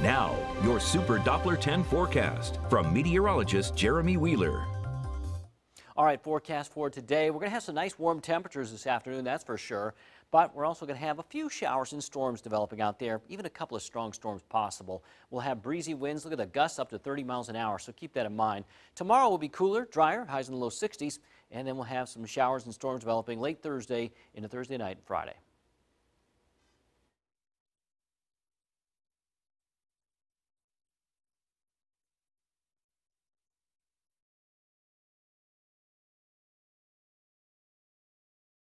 Now, your Super Doppler 10 forecast from meteorologist Jeremy Wheeler. All right, forecast for today. We're going to have some nice warm temperatures this afternoon, that's for sure. But we're also going to have a few showers and storms developing out there, even a couple of strong storms possible. We'll have breezy winds. Look at the gusts up to 30 miles an hour, so keep that in mind. Tomorrow will be cooler, drier, highs in the low 60s, and then we'll have some showers and storms developing late Thursday into Thursday night and Friday.